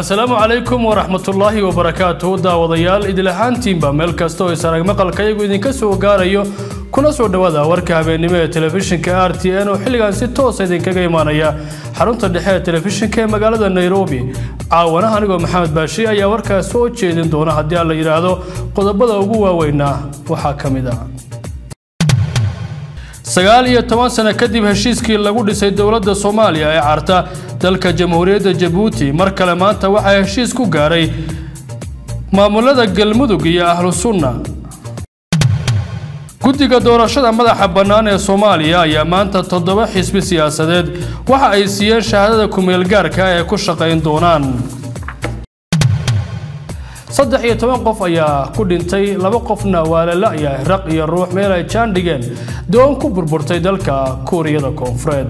asalaamu calaykum waraxmatullaahi wabarakaatuhu daawadayaal idil ahaantiinba meel kasta oo isarag maqalka iyagu idinka soo gaarayo kuna soo dhowaada warka habeennimo ee telefishinka r t n oo xilligan si toosa idinkaga imaanaya. Xarunta dhexe ee telefishinka ee magaalada nairobi caawana anigoo maxamed baashi ayaa warkaas soo jeedin doona haddii aan la yidhaahdo qodobada ugu waaweynaa. Waxaa ka mid ah sagaal iyo toban sano kadib heshiiskii lagu dhisay dowladda soomaaliya ee carta dalka jamhuuriyadda jabuuti. Mar kale maanta waxaa heshiis ku gaaray maamulada galmudug iyo ahlu sunna. Guddiga doorashada madaxa bannaan ee soomaaliya ayaa maanta toddoba xisbi siyaasadeed. Waxa ay siiyeen shahaadada kumeelgaarka ee ku shaqayn doonaan saddex iyo toban qof ayaa ku dhintay laba qofna waa la la'yahay raq iyo ruux meel ay jaan dhigeen. Doon ku burburtay dalka kuuriyada koonfureed